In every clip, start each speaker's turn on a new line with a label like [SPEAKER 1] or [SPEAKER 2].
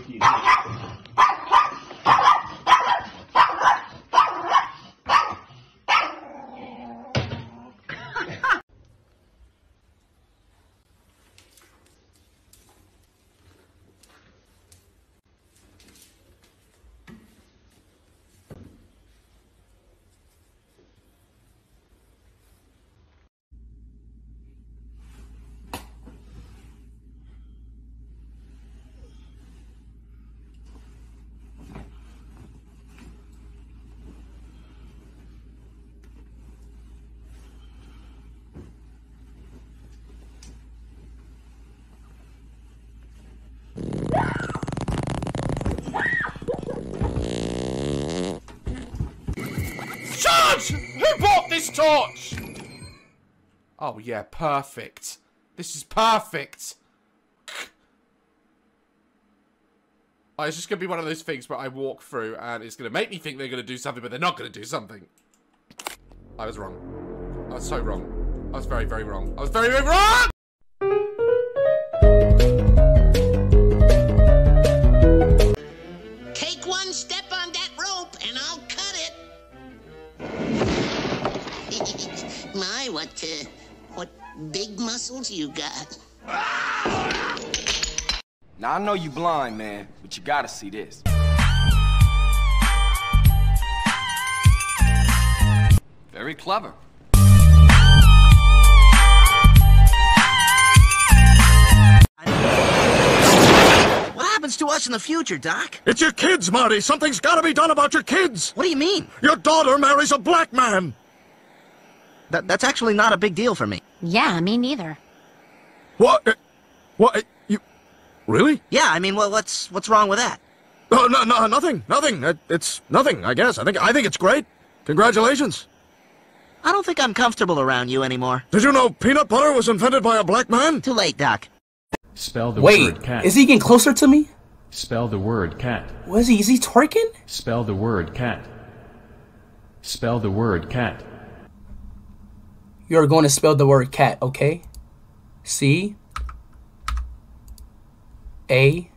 [SPEAKER 1] kia kìa. Torch? Oh yeah, perfect. This is perfect. Oh, it's just gonna be one of those things where I walk through and it's gonna make me think they're gonna do something, but they're not gonna do something. I was wrong. I was so wrong. I was very, very wrong. I was very, very wrong!
[SPEAKER 2] What, uh, what big muscles you got.
[SPEAKER 3] Now I know you blind, man, but you gotta see this. Very clever.
[SPEAKER 2] What happens to us in the future, Doc?
[SPEAKER 4] It's your kids, Marty. Something's got to be done about your kids.
[SPEAKER 2] What do you mean?
[SPEAKER 4] Your daughter marries a black man.
[SPEAKER 2] That, that's actually not a big deal for me.
[SPEAKER 5] Yeah, me neither.
[SPEAKER 4] What? Uh, What? uh, You really?
[SPEAKER 2] Yeah, I mean, well, what's what's wrong with that?
[SPEAKER 4] No, no, no, nothing, nothing. It's nothing. I guess. I think. I think it's great. Congratulations.
[SPEAKER 2] I don't think I'm comfortable around you anymore.
[SPEAKER 4] Did you know peanut butter was invented by a black man?
[SPEAKER 2] Too late, Doc.
[SPEAKER 6] Spell the
[SPEAKER 7] Wait,
[SPEAKER 6] word cat.
[SPEAKER 7] is he getting closer to me?
[SPEAKER 6] Spell the word cat.
[SPEAKER 7] What is he? Is he twerking?
[SPEAKER 6] Spell the word cat. Spell the word cat.
[SPEAKER 7] You're going to spell the word cat, okay? C A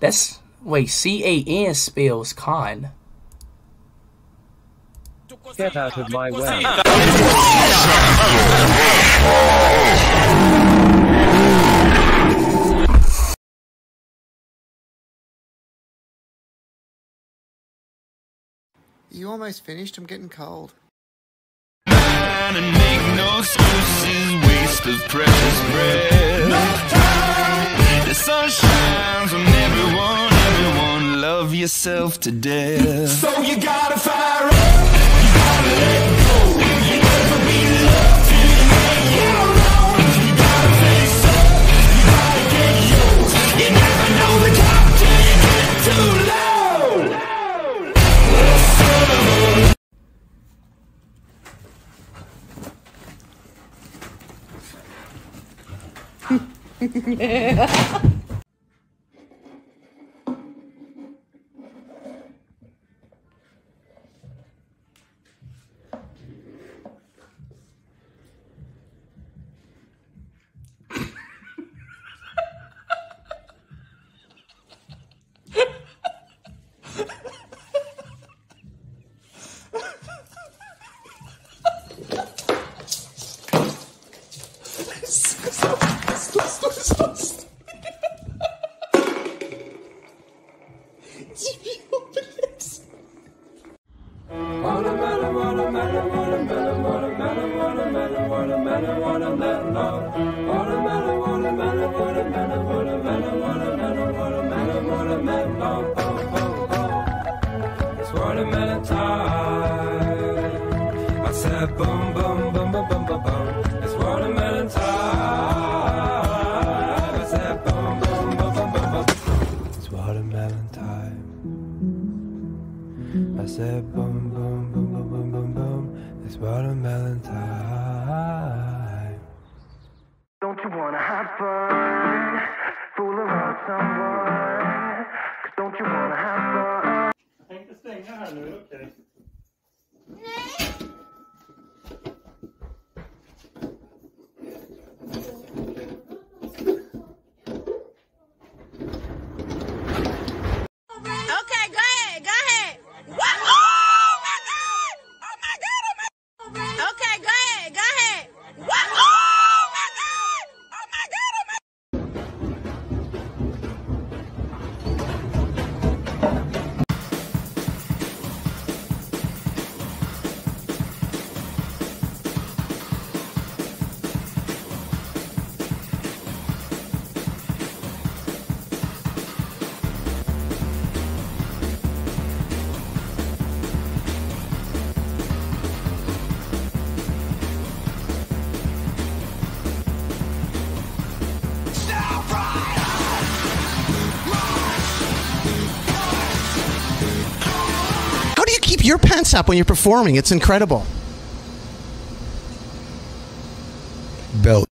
[SPEAKER 7] That's wait, C A N spells con.
[SPEAKER 8] Get out of my way.
[SPEAKER 9] You almost finished? I'm getting cold.
[SPEAKER 10] and make no excuses, waste of precious breath. The sun shines on everyone, everyone, love yourself to death. So you gotta fire up, you gotta let yeah Watermelon time. I said boom, boom, boom, boom, boom, boom, boom. It's watermelon time. I said boom, boom, boom, boom, boom, boom. It's watermelon time. I said boom, boom, boom, boom, boom, boom, boom. It's watermelon time.
[SPEAKER 11] Don't you wanna have fun? Fool around someone? Cause don't you wanna have fun?
[SPEAKER 12] Jag tänkte stänga här nu, okej.
[SPEAKER 5] Your pants up when you're performing. It's incredible.
[SPEAKER 4] Belt.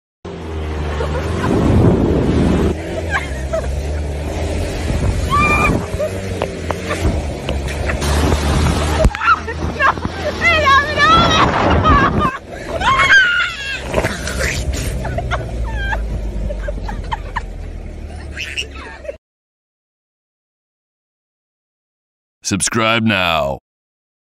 [SPEAKER 10] Subscribe now.